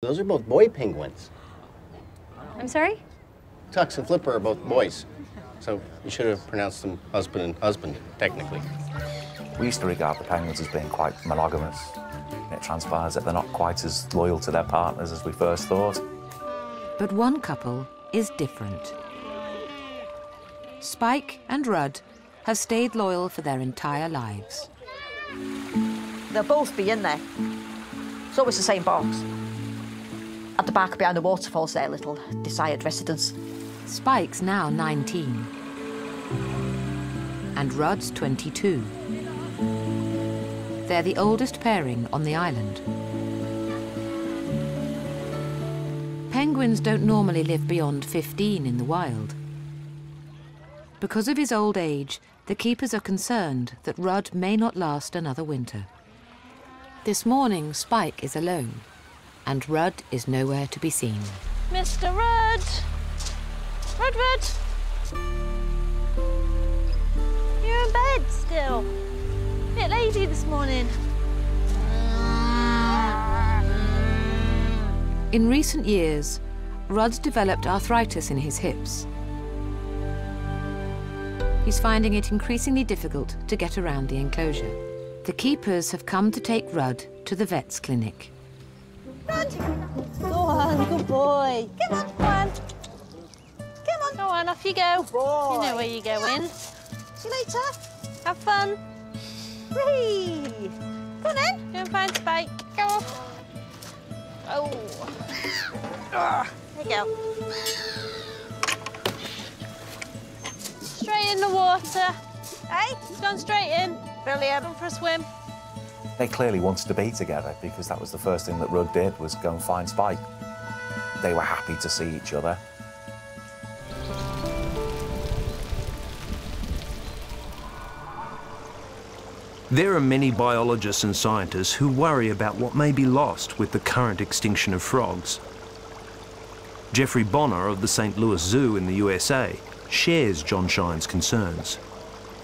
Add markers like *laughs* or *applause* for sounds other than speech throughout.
Those are both boy penguins. I'm sorry? Tux and Flipper are both boys. So you should have pronounced them husband and husband, technically. We used to regard the penguins as being quite monogamous. It transpires that they're not quite as loyal to their partners as we first thought. But one couple is different. Spike and Rudd have stayed loyal for their entire lives. They'll both be in there. It's always the same box. At the back behind the waterfall's their little desired residence. Spike's now 19. And Rudd's 22. They're the oldest pairing on the island. Penguins don't normally live beyond 15 in the wild. Because of his old age, the keepers are concerned that Rudd may not last another winter. This morning, Spike is alone, and Rudd is nowhere to be seen. Mr. Rudd! Rudd, Rudd! You're in bed still. A Bit lazy this morning. In recent years, Rudd's developed arthritis in his hips. He's finding it increasingly difficult to get around the enclosure. The keepers have come to take Rudd to the vet's clinic. Rudd! Go on, good boy. Come on, come on. Come on. Go on, off you go. Boy. You know where you're going. See you later. Have fun. Whee! Go on then. Go and find Spike. Go. Oh. Ah, there you go. Straight in the water. Hey, it's gone straight in. Brilliant. Gone for a swim. They clearly wanted to be together because that was the first thing that Rudd did was go and find Spike. They were happy to see each other. There are many biologists and scientists who worry about what may be lost with the current extinction of frogs. Jeffrey Bonner of the St. Louis Zoo in the USA shares John Shine's concerns.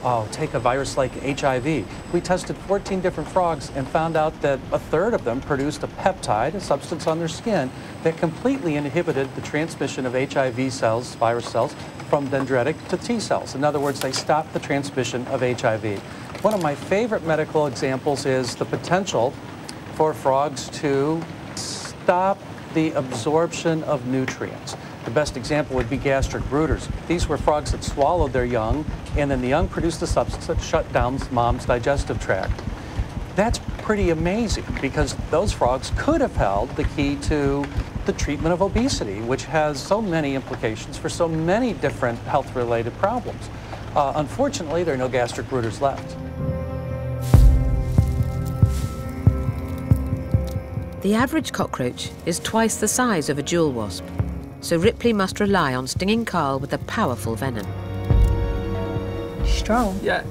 Oh, take a virus like HIV. We tested 14 different frogs and found out that a third of them produced a peptide, a substance on their skin, that completely inhibited the transmission of HIV cells, virus cells, from dendritic to T cells. In other words, they stopped the transmission of HIV. One of my favorite medical examples is the potential for frogs to stop the absorption of nutrients. The best example would be gastric brooders. These were frogs that swallowed their young, and then the young produced a substance that shut down mom's digestive tract. That's pretty amazing because those frogs could have held the key to the treatment of obesity, which has so many implications for so many different health-related problems. Uh, unfortunately, there are no gastric brooders left. The average cockroach is twice the size of a jewel wasp, so Ripley must rely on stinging Carl with a powerful venom. Strong. Yeah.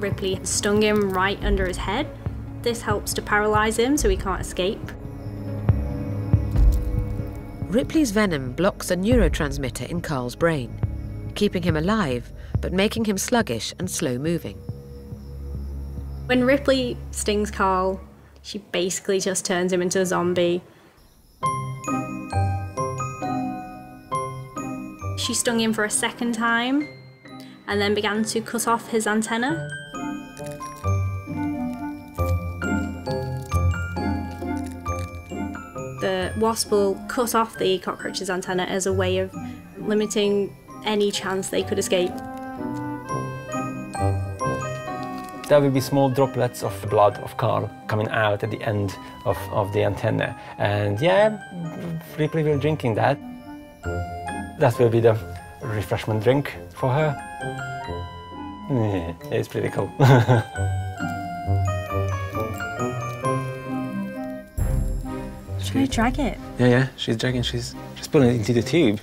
Ripley stung him right under his head. This helps to paralyze him so he can't escape. Ripley's venom blocks a neurotransmitter in Carl's brain, keeping him alive but making him sluggish and slow moving. When Ripley stings Carl, she basically just turns him into a zombie. She stung him for a second time and then began to cut off his antenna. The wasp will cut off the cockroach's antenna as a way of limiting any chance they could escape. There will be small droplets of blood of Carl coming out at the end of, of the antenna. And yeah, Ripley will drinking that. That will be the refreshment drink for her. *laughs* Yeah, it's pretty cool. Try to drag it. yeah, yeah, she's dragging, she's just pulling it into the tube.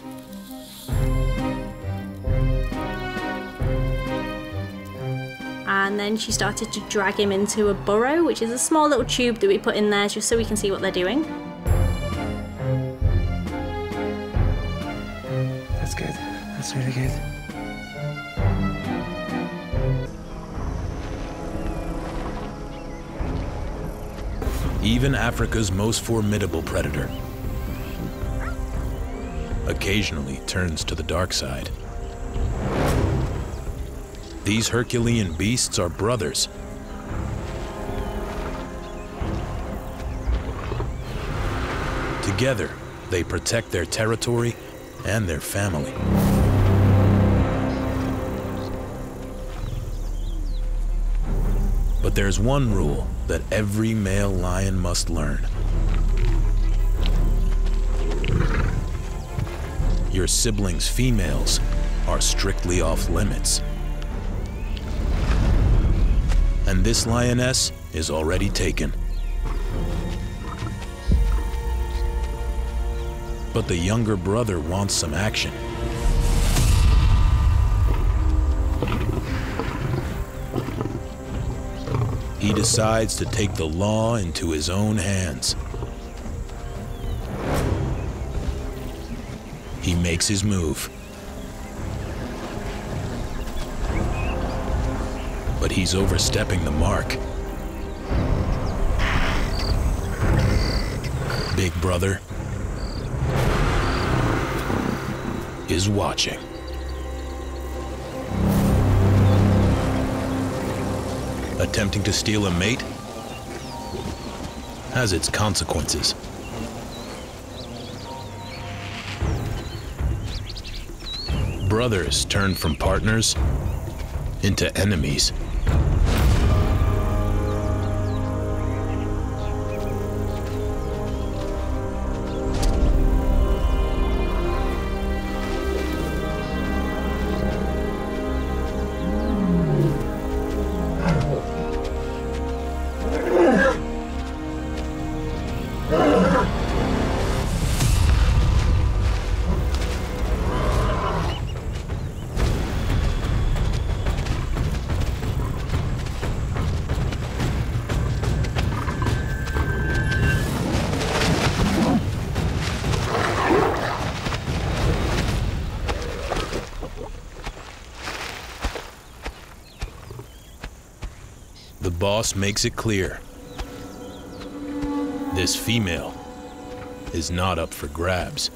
then she started to drag him into a burrow, which is a small little tube that we put in there just so we can see what they're doing. That's good. That's really good. Even Africa's most formidable predator occasionally turns to the dark side. These Herculean beasts are brothers. Together, they protect their territory and their family. But there's one rule that every male lion must learn. Your siblings' females are strictly off limits. And this lioness is already taken. But the younger brother wants some action. He decides to take the law into his own hands. He makes his move. He's overstepping the mark. Big Brother is watching. Attempting to steal a mate has its consequences. Brothers turn from partners into enemies. Boss makes it clear. This female is not up for grabs.